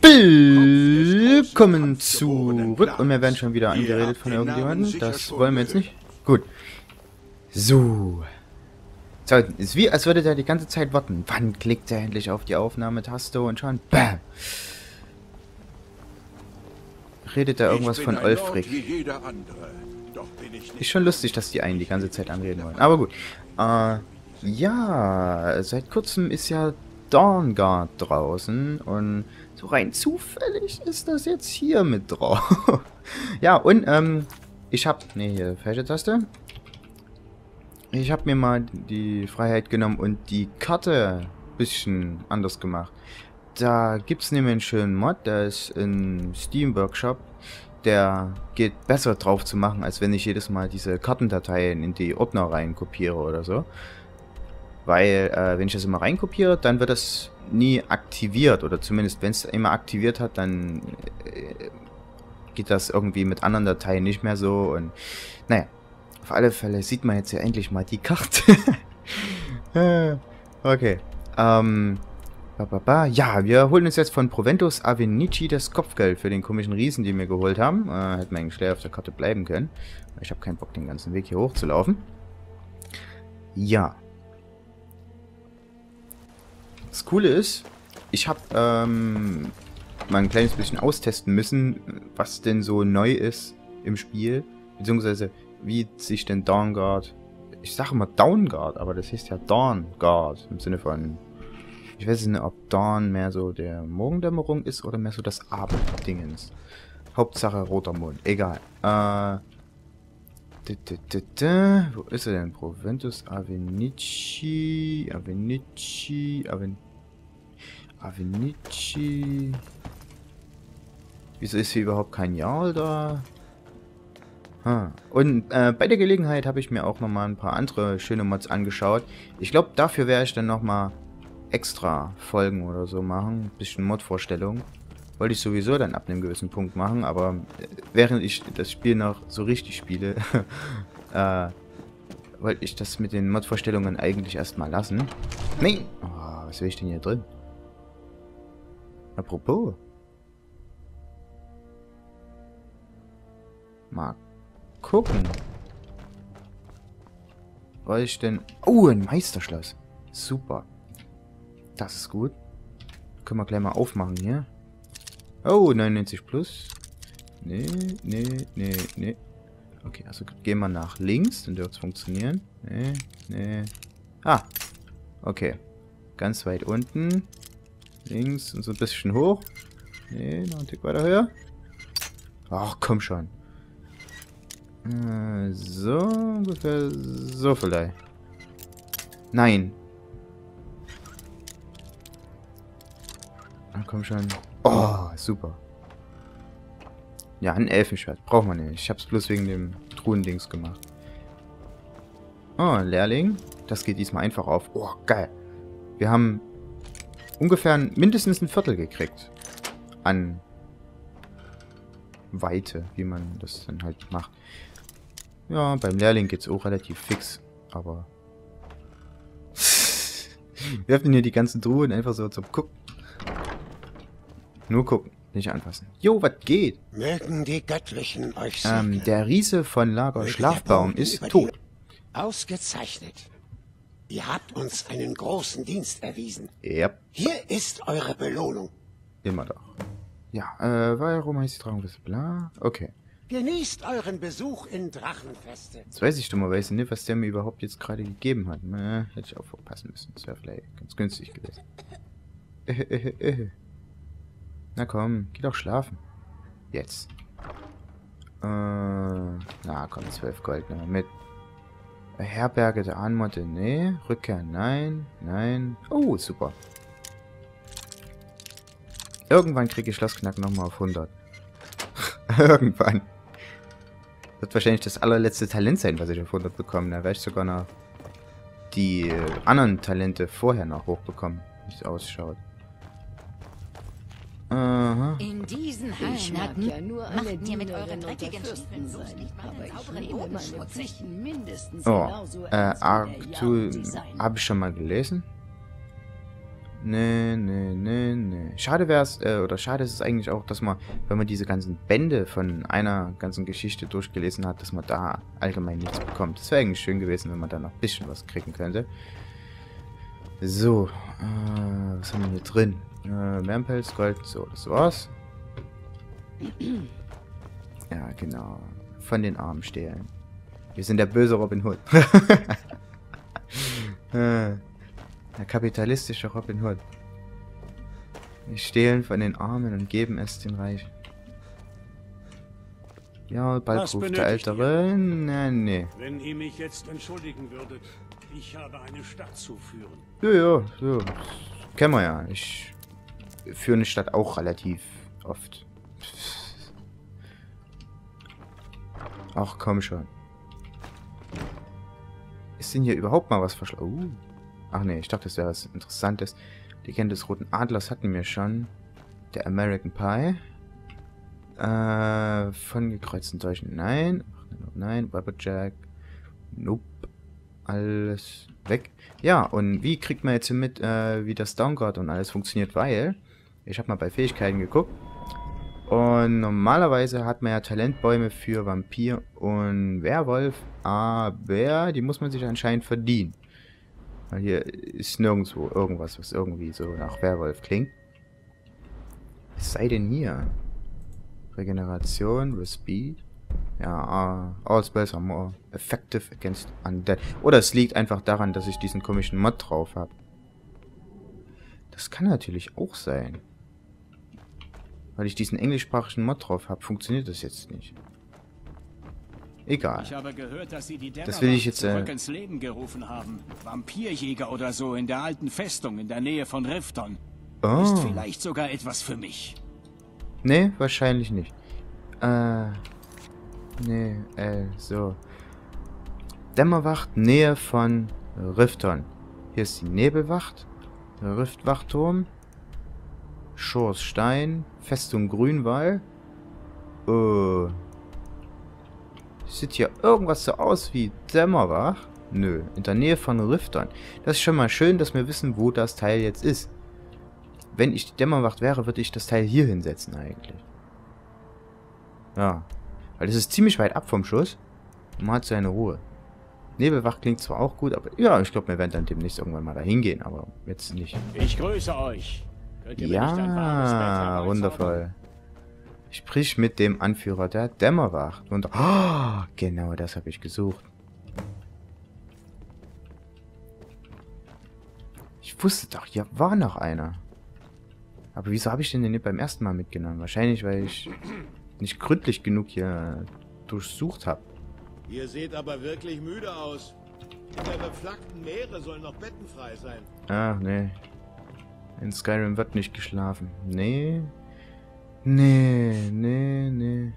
Willkommen zurück. Und wir werden schon wieder angeredet von irgendjemandem. Das wollen wir jetzt nicht. Gut. So. So, ist wie, als würde der die ganze Zeit warten. Wann klickt er endlich auf die Aufnahmetaste und schon BAM! Redet er irgendwas von Olfric? Ist schon lustig, dass die einen die ganze Zeit anreden wollen. Aber gut. Äh, ja, seit kurzem ist ja Dawnguard draußen und rein zufällig ist das jetzt hier mit drauf. ja, und ähm, ich hab, ne, hier, falsche Taste. Ich habe mir mal die Freiheit genommen und die Karte ein bisschen anders gemacht. Da gibt es nämlich einen schönen Mod, der ist in Steam Workshop. Der geht besser drauf zu machen, als wenn ich jedes Mal diese Kartendateien in die Ordner rein kopiere oder so. Weil, äh, wenn ich das immer reinkopiere, dann wird das nie aktiviert. Oder zumindest, wenn es immer aktiviert hat, dann äh, geht das irgendwie mit anderen Dateien nicht mehr so. Und naja, auf alle Fälle sieht man jetzt ja endlich mal die Karte. okay. Ähm. Ba, ba, ba. Ja, wir holen uns jetzt von Proventus Avenici das Kopfgeld für den komischen Riesen, den wir geholt haben. Äh, hätten wir eigentlich schwer auf der Karte bleiben können. Ich habe keinen Bock, den ganzen Weg hier hochzulaufen. Ja. Das Coole ist, ich habe ähm, mal ein kleines bisschen austesten müssen, was denn so neu ist im Spiel. Beziehungsweise, wie sich denn Dawnguard... Ich sage immer Downguard, aber das heißt ja Dawnguard im Sinne von... Ich weiß nicht, ob Dawn mehr so der Morgendämmerung ist oder mehr so das Abenddingens. Hauptsache roter Mond. Egal. Äh... Wo ist er denn? Proventus Avenici. Avenici. Aven Avenici. Wieso ist hier überhaupt kein Jarl da? Und äh, bei der Gelegenheit habe ich mir auch nochmal ein paar andere schöne Mods angeschaut. Ich glaube, dafür werde ich dann nochmal extra Folgen oder so machen. Ein bisschen Mod-Vorstellung. Wollte ich sowieso dann ab einem gewissen Punkt machen, aber äh, während ich das Spiel noch so richtig spiele, äh, wollte ich das mit den Mod-Vorstellungen eigentlich erstmal lassen. Nee! Oh, was will ich denn hier drin? Apropos. Mal gucken. Was ich denn... Oh, ein Meisterschloss. Super. Das ist gut. Können wir gleich mal aufmachen hier. Oh, 99 plus. Nee, nee, nee, nee. Okay, also gehen wir nach links, dann dürfte es funktionieren. Nee, nee. Ah, okay. Ganz weit unten. Links und so ein bisschen hoch. Nee, noch ein Tick weiter höher. Ach, komm schon. Äh, so, ungefähr so vielleicht. Nein. Ach, komm schon. Oh, super. Ja, ein Elfenschwert. Braucht man nicht. Ich hab's bloß wegen dem Truhendings gemacht. Oh, Lehrling. Das geht diesmal einfach auf. Oh, geil. Wir haben ungefähr mindestens ein Viertel gekriegt. An Weite, wie man das dann halt macht. Ja, beim Lehrling geht's auch relativ fix. Aber... Wir öffnen hier die ganzen Truhen einfach so zum Gucken. Nur gucken, nicht anfassen. Jo, was geht? Mögen die Göttlichen euch ähm, der Riese von Lager Möge Schlafbaum ist tot. Ausgezeichnet. Ihr habt uns einen großen Dienst erwiesen. Yep. Hier ist eure Belohnung. Immer doch. Ja, äh, warum heißt die Trauungfeste? Bla. Okay. Genießt euren Besuch in Drachenfeste. Jetzt weiß ich dummerweise nicht, was der mir überhaupt jetzt gerade gegeben hat. Äh, hätte ich auch verpassen müssen. Das wäre vielleicht ganz günstig gewesen. Äh, äh, äh. Na komm, geh doch schlafen. Jetzt. Äh, na komm, 12 Gold nehmen mit. Herberge der Anmotte, nee. Rückkehr, nein, nein. Oh, super. Irgendwann kriege ich Schlossknack nochmal auf 100. Irgendwann. Wird wahrscheinlich das allerletzte Talent sein, was ich auf 100 bekomme. Da werde ich sogar noch die anderen Talente vorher noch hochbekommen, wie es ausschaut. Aha. In diesen Hallen ja nur macht ihr mit euren dreckigen Stiefeln so nicht mal einen sauberen Boden schmutzig. Oh, äh, Arctu habe ich schon mal gelesen. Nee, nee, nee, nee. Schade wäre es, äh, oder schade ist es eigentlich auch, dass man, wenn man diese ganzen Bände von einer ganzen Geschichte durchgelesen hat, dass man da allgemein nichts bekommt. Das wäre eigentlich schön gewesen, wenn man da noch ein bisschen was kriegen könnte. So, äh, was haben wir hier drin? Äh, Mernpelz, Gold, so, das war's. Ja, genau. Von den Armen stehlen. Wir sind der böse Robin Hood. äh. Der kapitalistische Robin Hood. Wir stehlen von den Armen und geben es den Reichen. Ja, bald Was ruft der Ältere. Nee, nee. Wenn ihr mich jetzt entschuldigen würdet, ich habe eine Stadt zu führen. Ja, ja, so. Kennen wir ja. Ich führe eine Stadt auch relativ oft. Ach, komm schon. Ist denn hier überhaupt mal was verschlagen? Uh. Ach nee, ich dachte, das wäre was Interessantes. Die Legende des Roten Adlers hatten wir schon. Der American Pie. Äh, von gekreuzten Deutschen. Nein. Nein. Rubberjack. Nope. Alles weg. Ja, und wie kriegt man jetzt mit, äh, wie das Downguard und alles funktioniert? Weil, ich habe mal bei Fähigkeiten geguckt. Und normalerweise hat man ja Talentbäume für Vampir und Werwolf, aber die muss man sich anscheinend verdienen. Weil hier ist nirgendwo irgendwas, was irgendwie so nach Werwolf klingt. Es sei denn hier. Regeneration, Speed. Ja, uh, all spells are more effective against undead. Oder es liegt einfach daran, dass ich diesen komischen Mod drauf habe. Das kann natürlich auch sein. Weil ich diesen englischsprachigen Mod drauf habe, funktioniert das jetzt nicht. Egal. Gehört, Das will ich jetzt, äh, ins Leben gerufen haben. Vampirjäger oder so in der alten Festung in der Nähe von Rifton. Oh. Ist vielleicht sogar etwas für mich. Nee, wahrscheinlich nicht. Äh. Nee, äh, so. Dämmerwacht, Nähe von Rifton. Hier ist die Nebelwacht. Riftwachturm. Schors Stein. Festung Grünwall. Äh. Sieht hier irgendwas so aus wie Dämmerwach? Nö, in der Nähe von Rifton. Das ist schon mal schön, dass wir wissen, wo das Teil jetzt ist. Wenn ich die Dämmerwacht wäre, würde ich das Teil hier hinsetzen eigentlich. Ja. Weil das ist ziemlich weit ab vom Schuss. Und man hat seine Ruhe. Nebelwacht klingt zwar auch gut, aber ja, ich glaube, wir werden dann demnächst irgendwann mal dahin gehen, aber jetzt nicht. Ich grüße euch. Ja, wundervoll. Sprich mit dem Anführer der Dämmerwacht. Und, oh, genau das habe ich gesucht. Ich wusste doch, hier war noch einer. Aber wieso habe ich den denn nicht beim ersten Mal mitgenommen? Wahrscheinlich, weil ich nicht gründlich genug hier durchsucht habe. Ihr seht aber wirklich müde aus. In der beflaggten Meere sollen noch Betten frei sein. Ach, nee. In Skyrim wird nicht geschlafen. Nee. Nee, nee, nee.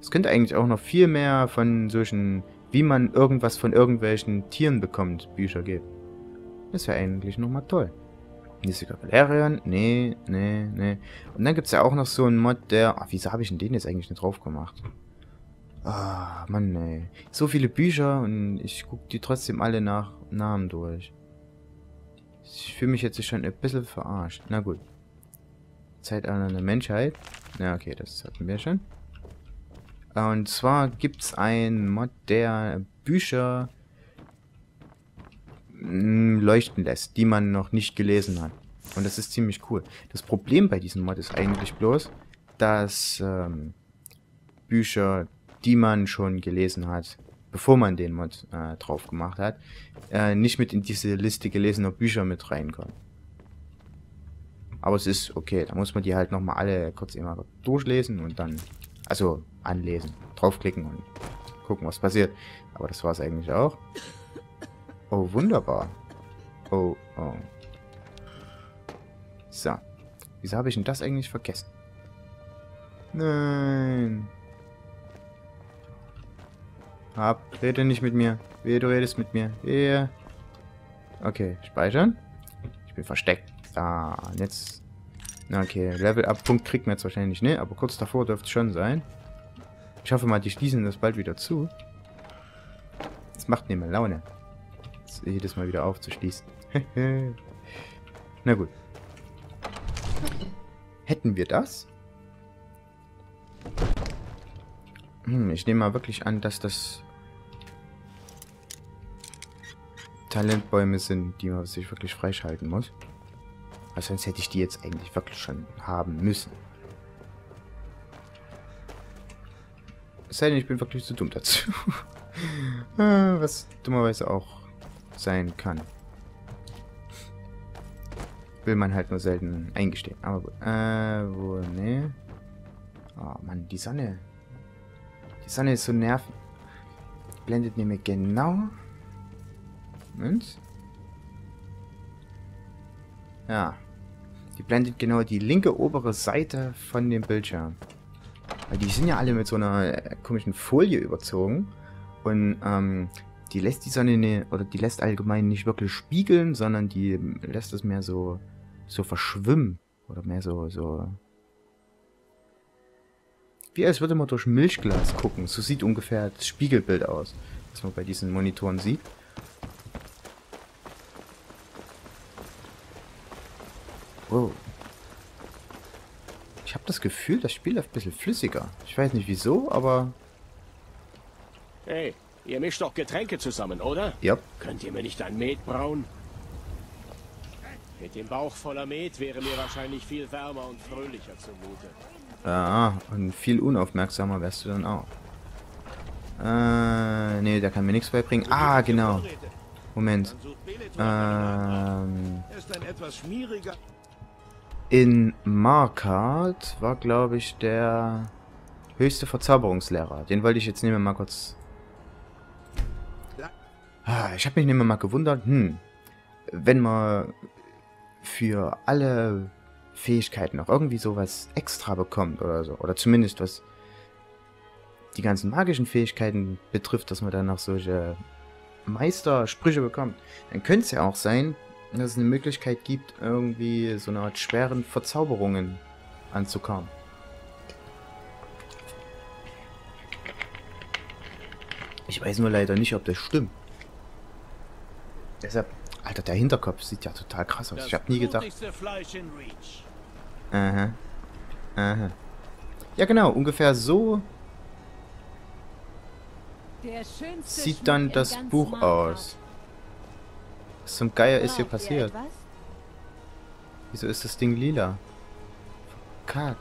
Es könnte eigentlich auch noch viel mehr von solchen, wie man irgendwas von irgendwelchen Tieren bekommt, Bücher geben. Das wäre eigentlich nochmal toll. Niesiger Valerian, nee, nee, nee. Und dann gibt es ja auch noch so einen Mod, der... Ach, wieso habe ich denn den jetzt eigentlich nicht drauf gemacht? Ah, Mann, ey. So viele Bücher und ich gucke die trotzdem alle nach Namen durch. Ich fühle mich jetzt schon ein bisschen verarscht. Na gut. Zeitalter der Menschheit. Ja, okay, das hatten wir schon. Und zwar gibt es einen Mod, der Bücher mm, leuchten lässt, die man noch nicht gelesen hat. Und das ist ziemlich cool. Das Problem bei diesem Mod ist eigentlich bloß, dass ähm, Bücher, die man schon gelesen hat, bevor man den Mod äh, drauf gemacht hat, äh, nicht mit in diese Liste gelesener Bücher mit reinkommen. Aber es ist okay, da muss man die halt nochmal alle kurz immer durchlesen und dann, also anlesen, draufklicken und gucken, was passiert. Aber das war es eigentlich auch. Oh, wunderbar. Oh, oh. So. Wieso habe ich denn das eigentlich vergessen? Nein. Hab, rede nicht mit mir. Wehe, du redest mit mir. Wehe. Okay, speichern. Ich bin versteckt. Da, und jetzt... Okay, Level-Up-Punkt kriegt man jetzt wahrscheinlich nicht, aber kurz davor dürfte es schon sein. Ich hoffe mal, die schließen das bald wieder zu. Das macht nämlich Laune. Das jedes Mal wieder aufzuschließen. Na gut. Hätten wir das? Hm, ich nehme mal wirklich an, dass das Talentbäume sind, die man sich wirklich freischalten muss. Also sonst hätte ich die jetzt eigentlich wirklich schon haben müssen. Es sei denn, ich bin wirklich zu dumm dazu. Ah, was dummerweise auch sein kann. Will man halt nur selten eingestehen. Aber gut. Äh, wo, ne? Oh Mann, die Sonne. Die Sonne ist so nervig. Blendet mir genau. Moment. Ja. Die blendet genau die linke obere Seite von dem Bildschirm. Weil die sind ja alle mit so einer äh, komischen Folie überzogen. Und ähm, die lässt die Sonne, ne, oder die lässt allgemein nicht wirklich spiegeln, sondern die lässt es mehr so, so verschwimmen. Oder mehr so, so... Wie als würde man durch Milchglas gucken. So sieht ungefähr das Spiegelbild aus, was man bei diesen Monitoren sieht. Wow. Ich habe das Gefühl, das Spiel läuft ein bisschen flüssiger. Ich weiß nicht wieso, aber... Hey, ihr mischt doch Getränke zusammen, oder? Ja. Könnt ihr mir nicht ein Met brauen? Mit dem Bauch voller Met wäre mir wahrscheinlich viel wärmer und fröhlicher zumute. Ah, und viel unaufmerksamer wärst du dann auch. Äh, nee, der kann mir nichts beibringen. Ah, genau. Moment. Ähm, Er ist ein etwas schmieriger. in Markart war, glaube ich, der höchste Verzauberungslehrer. Den wollte ich jetzt nehmen mal kurz... Ah, ich habe mich nämlich mal gewundert, hm, wenn man für alle Fähigkeiten noch irgendwie sowas extra bekommt oder so, oder zumindest was die ganzen magischen Fähigkeiten betrifft, dass man dann noch solche Meistersprüche bekommt, dann könnte es ja auch sein, dass es eine Möglichkeit gibt, irgendwie so eine Art schweren Verzauberungen anzukommen. Ich weiß nur leider nicht, ob das stimmt. Deshalb, Alter, der Hinterkopf sieht ja total krass aus. Ich habe nie gedacht. Aha. Aha. Ja, genau, ungefähr so sieht dann das Buch aus. Was zum Geier ist hier passiert? Wieso ist das Ding lila? Kack.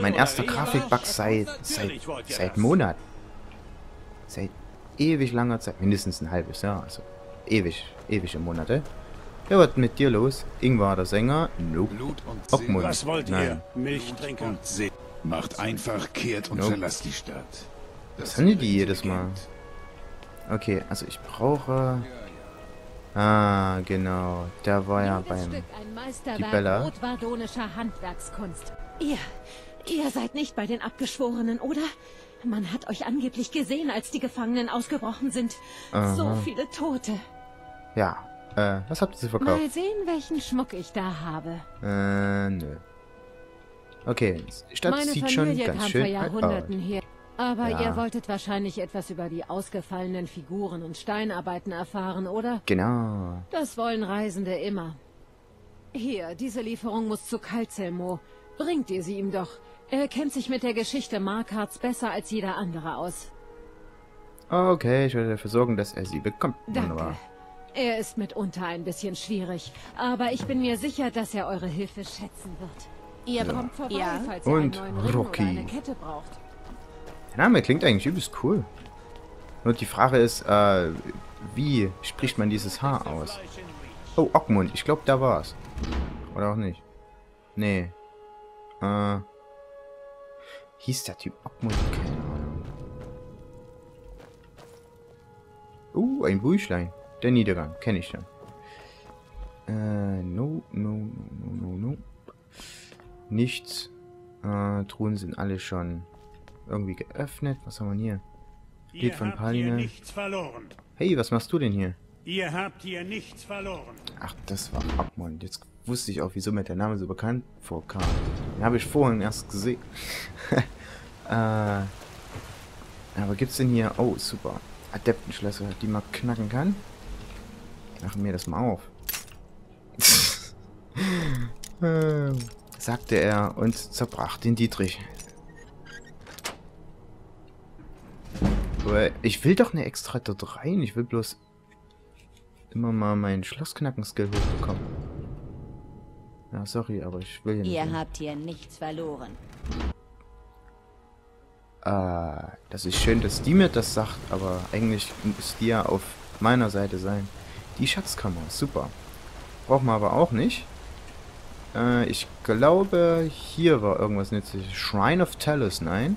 Mein erster? Grafikbug seit, seit, seit. Monaten. Seit ewig langer Zeit. Mindestens ein halbes Jahr. Also ewig, ewige Monate. Ja, was mit dir los? Ingvar, der Sänger? Nope. Blut und Ockmund. Was wollt Nein. ihr? Milchtrinker? und See. Macht einfach, kehrt und Nope. verlasst die Stadt. Was haben die die jedes Mal? Okay, also ich brauche... Ah, genau. Der war ja beim... Meisterwerk Bella. Handwerkskunst. Ihr, ihr seid nicht bei den Abgeschworenen, oder? Man hat euch angeblich gesehen, als die Gefangenen ausgebrochen sind. So Aha. viele Tote. Ja. Äh, was habt ihr zu verkaufen? Mal sehen, welchen Schmuck ich da habe. Äh, nö. Okay, die Stadt Meine sieht Familie schon ganz schön vor. Jahrhunderten her. Aber Ja. ihr wolltet wahrscheinlich etwas über die ausgefallenen Figuren und Steinarbeiten erfahren, oder? Genau. Das wollen Reisende immer. Hier, diese Lieferung muss zu Kalzelmo. Bringt ihr sie ihm doch. Er kennt sich mit der Geschichte Markarts besser als jeder andere aus. Okay, ich werde dafür sorgen, dass er sie bekommt. Danke. Wunderbar. Er ist mitunter ein bisschen schwierig, aber ich bin mir sicher, dass er eure Hilfe schätzen wird. Ihr kommt vorbei, Ja. falls ihr Und einen neuen Ring Rocky. oder eine Kette braucht. Der Name klingt eigentlich übelst cool. Nur die Frage ist, äh, wie spricht man dieses Haar aus? Oh, Ockmund. Ich glaube, da war's. Oder auch nicht. Nee. Äh. Hieß der Typ Ockmund? Keine Ahnung. Uh, ein Büchlein. Der Niedergang. Kenne ich schon. Äh, no, no, no, no, no, no. Nichts. Äh, Truhen sind alle schon irgendwie geöffnet. Was haben wir hier? Lied von Paline. hier nichts verloren. Hey, was machst du denn hier? Ihr habt hier nichts verloren. Ach, das war Ockmund. Jetzt wusste ich auch, wieso mir der Name so bekannt vorkam. Den habe ich vorhin erst gesehen. äh, aber gibt's denn hier... Oh, super. Adeptenschlösser, die man knacken kann? Machen wir das mal auf. Sagte er und zerbrach den Dietrich. Ich will doch nicht extra dort rein. Ich will bloß immer mal meinen Schlossknacken-Skill hochbekommen. Ja, sorry, aber ich will hier nicht. Ihr hin. habt hier nichts verloren. Ah, das ist schön, dass die mir das sagt, aber eigentlich muss die ja auf meiner Seite sein. Die Schatzkammer, super. Brauchen wir aber auch nicht. Äh, ich glaube, hier war irgendwas nützliches. Shrine of Talus, nein.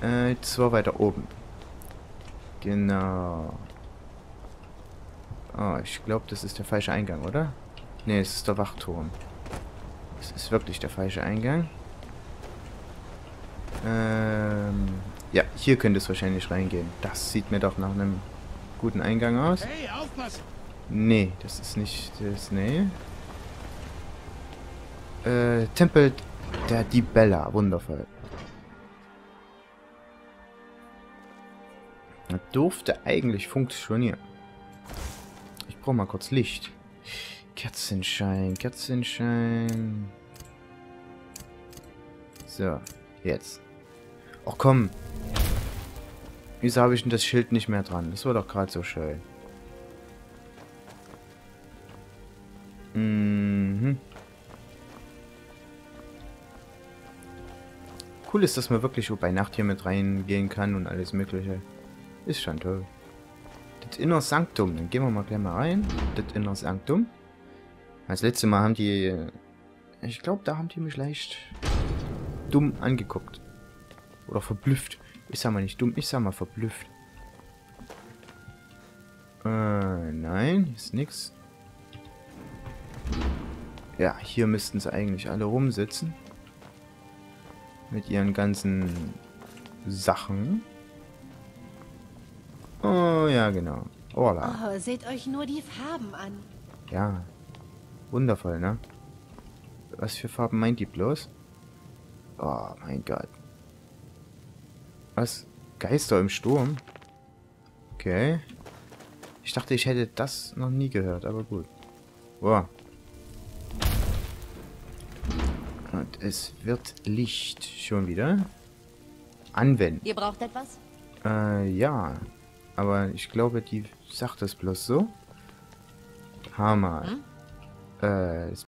Äh, zwar weiter oben. Genau. Ah, ich glaube, das ist der falsche Eingang, oder? Ne, es ist der Wachturm. Es ist wirklich der falsche Eingang. Ähm, ja, hier könnte es wahrscheinlich reingehen. Das sieht mir doch nach einem guten Eingang aus. Hey, aufpassen! Nee, das ist nicht das. Nee. Äh, Tempel der Dibella. Wundervoll. Das durfte eigentlich funktionieren. Ich brauche mal kurz Licht. Kerzenschein, Kerzenschein. So, jetzt. Ach komm. Wieso habe ich denn das Schild nicht mehr dran? Das war doch gerade so schön. Mhm. Cool ist, dass man wirklich bei Nacht hier mit reingehen kann und alles mögliche. Ist schon toll. Das Inner Sanctum. Dann gehen wir mal gleich mal rein. Das Inner Sanctum. Das letzte Mal haben die... Ich glaube, da haben die mich leicht dumm angeguckt. Oder verblüfft. Ich sag mal nicht dumm, ich sag mal verblüfft. Äh, nein, ist nix. Ja, hier müssten sie eigentlich alle rumsitzen. Mit ihren ganzen Sachen. Oh, ja, genau. Orla. Oh, seht euch nur die Farben an. Ja. Wundervoll, ne? Was für Farben meint die bloß? Oh, mein Gott. Was? Geister im Sturm? Okay. Ich dachte, ich hätte das noch nie gehört, aber gut. Wow. Und es wird Licht. Schon wieder. Anwenden. Ihr braucht etwas? Äh, ja. Aber ich glaube, die sagt das bloß so. Hammer. Äh, es